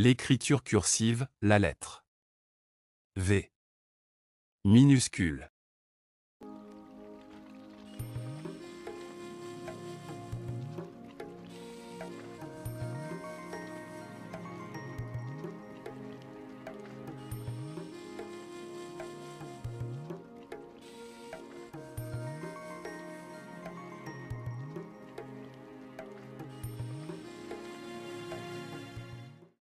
L'écriture cursive, la lettre V. Minuscule.